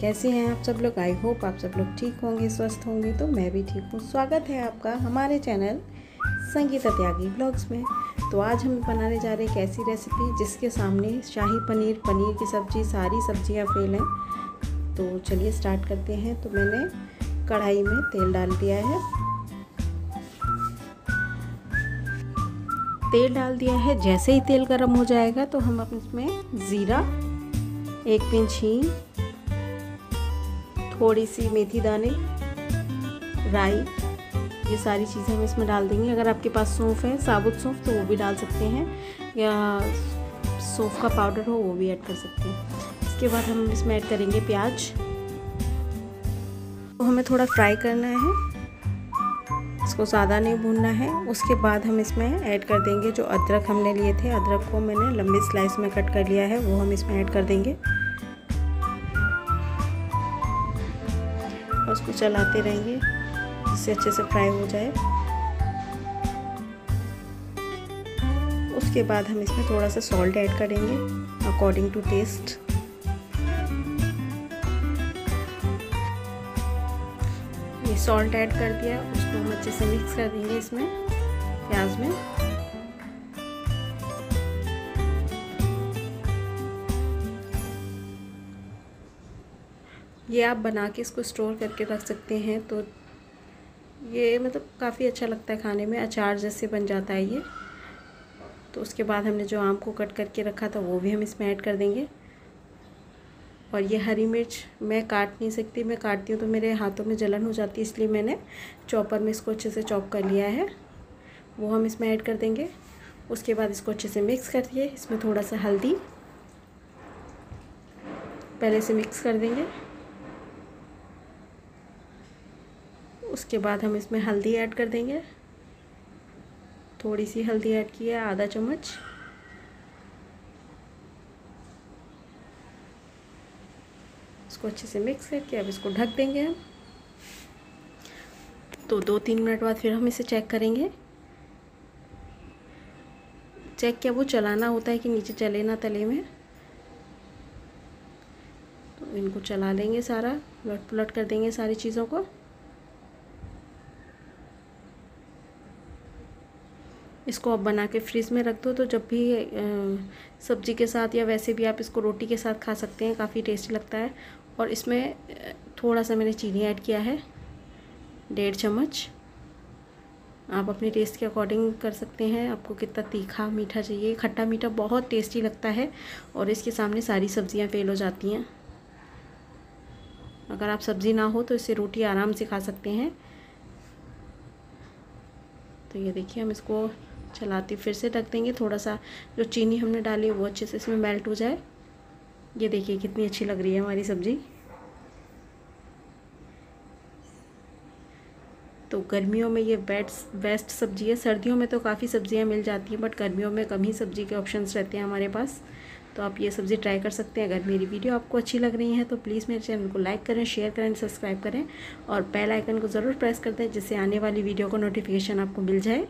कैसे हैं आप सब लोग? आई होप आप सब लोग ठीक होंगे, स्वस्थ होंगे। तो मैं भी ठीक हूँ। स्वागत है आपका हमारे चैनल संगीता त्यागी ब्लॉग्स में। तो आज हम बनाने जा रहे हैं एक ऐसी रेसिपी जिसके सामने शाही पनीर पनीर की सब्ज़ी, सारी सब्ज़ियाँ फेल हैं। तो चलिए स्टार्ट करते हैं। तो मैंने कढ़ाई में तेल डाल दिया है। तेल डाल दिया है। जैसे ही तेल गर्म हो जाएगा तो हम इसमें ज़ीरा, एक पिंच हींग थोड़ी सी मेथी दाने, राई, ये सारी चीज़ें हम इसमें डाल देंगे। अगर आपके पास सौंफ है, साबुत सौंफ तो वो भी डाल सकते हैं। या सौंफ का पाउडर हो, वो भी ऐड कर सकते हैं। इसके बाद हम इसमें ऐड करेंगे प्याज। तो हमें थोड़ा फ्राई करना है। इसको ज़्यादा नहीं भूनना है। उसके बाद हम इसमें ऐड कर देंगे जो अदरक हमने लिए थे। अदरक को मैंने लंबी स्लाइस में कट कर लिया है, वो हम इसमें ऐड कर देंगे। और उसको चलाते रहेंगे, जिससे अच्छे से फ्राई हो जाए। उसके बाद हम इसमें थोड़ा सा सॉल्ट ऐड करेंगे अकॉर्डिंग टू टेस्ट ये सॉल्ट ऐड कर दिया, उसको हम अच्छे से मिक्स कर देंगे इसमें, प्याज में। ये आप बना के इसको स्टोर करके रख सकते हैं तो ये मतलब काफ़ी अच्छा लगता है खाने में, अचार जैसे बन जाता है ये। तो उसके बाद हमने जो आम को कट करके रखा था, वो भी हम इसमें ऐड कर देंगे। और ये हरी मिर्च मैं काट नहीं सकती, मैं काटती हूँ तो मेरे हाथों में जलन हो जाती है, इसलिए मैंने चॉपर में इसको अच्छे से चॉप कर लिया है। वो हम इसमें ऐड कर देंगे। उसके बाद इसको अच्छे से मिक्स कर दिए, इसमें थोड़ा सा हल्दी। पहले से मिक्स कर देंगे। उसके बाद हम इसमें हल्दी ऐड कर देंगे। थोड़ी सी हल्दी ऐड की है, आधा चम्मच। इसको अच्छे से मिक्स करके अब इसको ढक देंगे हम। तो दो तीन मिनट बाद फिर हम इसे चेक करेंगे। चेक क्या, वो चलाना होता है कि नीचे चले ना तले में। तो इनको चला लेंगे सारा लट पुलट कर देंगे सारी चीज़ों को। इसको आप बना के फ्रिज में रख दो तो जब भी सब्ज़ी के साथ या वैसे भी आप इसको रोटी के साथ खा सकते हैं, काफ़ी टेस्टी लगता है। और इसमें थोड़ा सा मैंने चीनी ऐड किया है, डेढ़ चम्मच। आप अपने टेस्ट के अकॉर्डिंग कर सकते हैं, आपको कितना तीखा मीठा चाहिए। खट्टा मीठा बहुत टेस्टी लगता है और इसके सामने सारी सब्ज़ियाँ फेल हो जाती हैं। अगर आप सब्ज़ी ना हो तो इसे रोटी आराम से खा सकते हैं। तो ये देखिए, हम इसको चलाती फिर से ढक देंगे। थोड़ा सा जो चीनी हमने डाली वो अच्छे से इसमें मेल्ट हो जाए। ये देखिए, कितनी अच्छी लग रही है हमारी सब्ज़ी। तो गर्मियों में ये बेस्ट बेस्ट सब्ज़ी है। सर्दियों में तो काफ़ी सब्ज़ियाँ मिल जाती हैं बट गर्मियों में कम ही सब्ज़ी के ऑप्शंस रहते हैं हमारे पास। तो आप ये सब्ज़ी ट्राई कर सकते हैं। अगर मेरी वीडियो आपको अच्छी लग रही है तो प्लीज़ मेरे चैनल को लाइक करें शेयर करें सब्सक्राइब करें। और बेल आइकन को ज़रूर प्रेस कर दें, जिससे आने वाली वीडियो का नोटिफिकेशन आपको मिल जाए।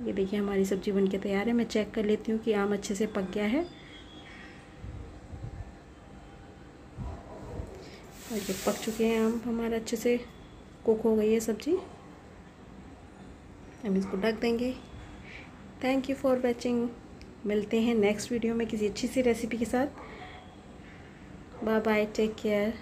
ये देखिए, हमारी सब्ज़ी बन के तैयार है। मैं चेक कर लेती हूँ कि आम अच्छे से पक गया है। और ये पक चुके हैं आम। हमारा अच्छे से कुक हो गई है सब्ज़ी। हम इसको ढक देंगे। थैंक यू फॉर वॉचिंग मिलते हैं नेक्स्ट वीडियो में किसी अच्छी सी रेसिपी के साथ। Bye bye take care